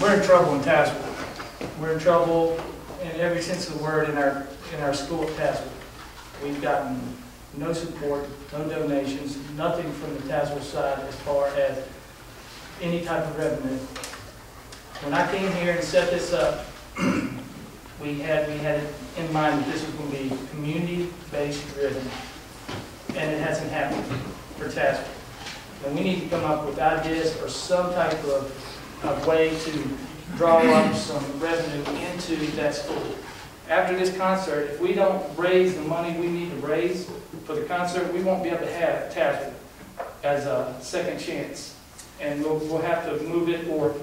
We're in trouble in Tazewell. We're in trouble in every sense of the word in our, in our school at Tazewell. We've gotten no support, no donations, nothing from the Tazewell side as far as any type of revenue. When I came here and set this up, we had, we had in mind that this was going to be community-based driven, and it hasn't happened for Tazewell. And we need to come up with ideas or some type of, of way to draw up some revenue into that school. After this concert, if we don't raise the money we need to raise for the concert, we won't be able to have Tazewell as a second chance. And we'll, we'll have to move it or,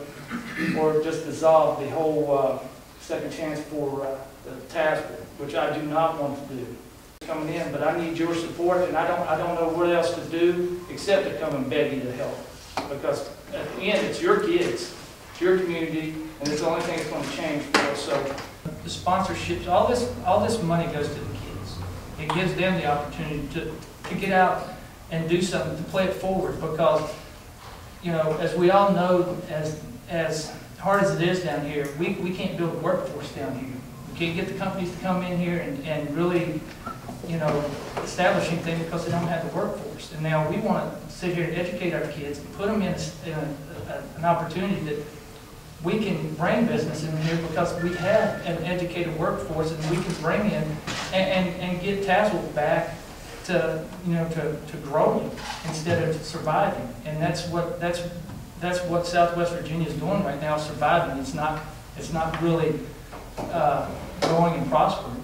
or just dissolve the whole, uh, second chance for, uh, the Tazewell, which I do not want to do coming in, but I need your support, and I don't, I don't know what else to do except to come and beg you to help. Because at the end, it's your kids, it's your community, and it's the only thing that's gonna change for us, so. The sponsorships, all this, all this money goes to the kids. It gives them the opportunity to, to get out and do something, to play it forward, because, you know, as we all know, as, as hard as it is down here, we, we can't build a workforce down here. We can't get the companies to come in here and, and really you know, establishing things because they don't have the workforce. And now we want to sit here and educate our kids and put them in, a- in a- a- an opportunity that we can bring business in here because we have an educated workforce and we can bring in and, and, and get Tazewell back to, you know, to, to growing instead of surviving. And that's what, that's, that's what Southwest Virginia is doing right now, surviving. It's not, it's not really, uh, growing and prospering.